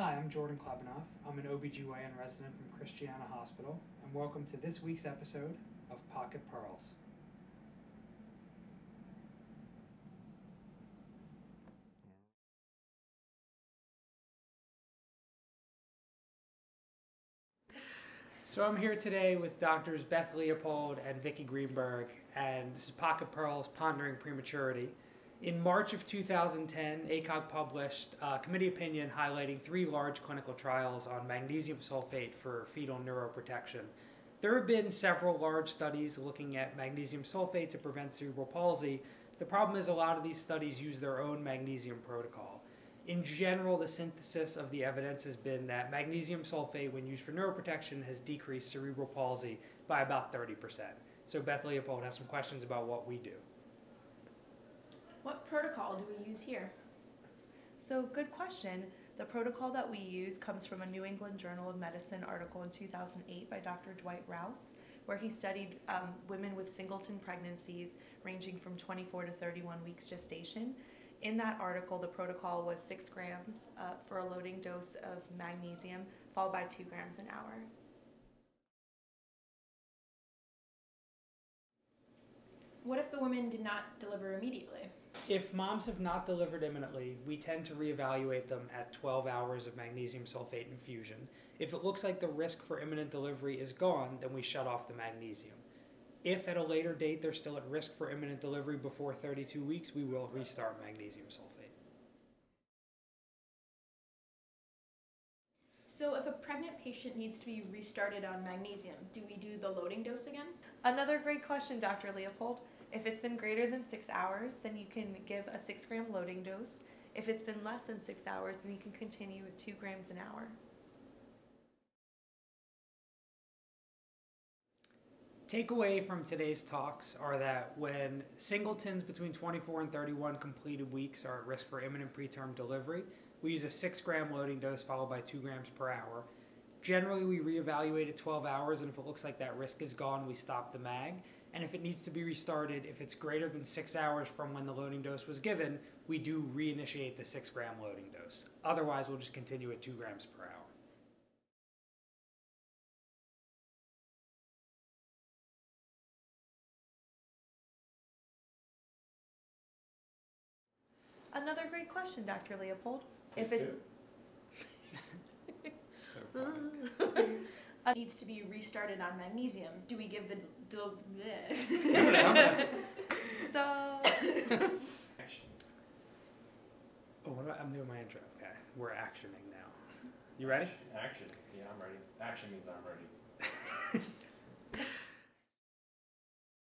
Hi, I'm Jordan Klebanoff. I'm an OBGYN resident from Christiana Hospital, and welcome to this week's episode of Pocket Pearls. So I'm here today with doctors Beth Leopold and Vicki Greenberg, and this is Pocket Pearls Pondering Prematurity. In March of 2010, ACOG published a committee opinion highlighting three large clinical trials on magnesium sulfate for fetal neuroprotection. There have been several large studies looking at magnesium sulfate to prevent cerebral palsy. The problem is a lot of these studies use their own magnesium protocol. In general, the synthesis of the evidence has been that magnesium sulfate, when used for neuroprotection, has decreased cerebral palsy by about 30%. So Beth Leopold has some questions about what we do. What protocol do we use here? So, good question. The protocol that we use comes from a New England Journal of Medicine article in 2008 by Dr. Dwight Rouse, where he studied um, women with singleton pregnancies ranging from 24 to 31 weeks gestation. In that article, the protocol was 6 grams uh, for a loading dose of magnesium, followed by 2 grams an hour. What if the women did not deliver immediately? If moms have not delivered imminently, we tend to reevaluate them at 12 hours of magnesium sulfate infusion. If it looks like the risk for imminent delivery is gone, then we shut off the magnesium. If at a later date they're still at risk for imminent delivery before 32 weeks, we will restart magnesium sulfate. So, if a pregnant patient needs to be restarted on magnesium, do we do the loading dose again? Another great question, Dr. Leopold. If it's been greater than six hours, then you can give a six gram loading dose. If it's been less than six hours, then you can continue with two grams an hour. Takeaway from today's talks are that when singletons between 24 and 31 completed weeks are at risk for imminent preterm delivery, we use a 6 gram loading dose followed by 2 grams per hour. Generally, we reevaluate at 12 hours, and if it looks like that risk is gone, we stop the MAG. And if it needs to be restarted, if it's greater than 6 hours from when the loading dose was given, we do reinitiate the 6 gram loading dose. Otherwise, we'll just continue at 2 grams per hour. Another great question, Dr. Leopold. Take If it So funny. Uh, needs to be restarted on magnesium. Do we give the. the I'm gonna- I'm gonna- so Oh, what about, I'm doing my intro. Okay, we're actioning now. You ready? Action. Yeah, I'm ready. Action means I'm ready.